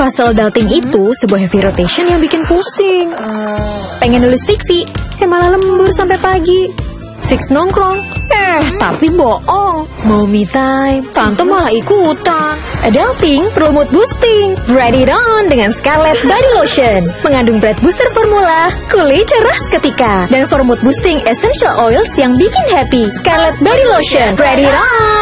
Vasodilating mm-hmm. itu sebuah heavy rotation yang bikin pusing. Oh. Pengen nulis fiksi, eh malah lembur sampai pagi. Fix nongkrong, eh mm-hmm. tapi bohong. Mau me time, tante mm-hmm. malah ikutan. Adulting perlu mood boosting. Ready on dengan Scarlett Body Lotion. Mengandung bread booster formula, kulit cerah seketika. Dan for mood boosting essential oils yang bikin happy. Scarlett Body Lotion. Ready on!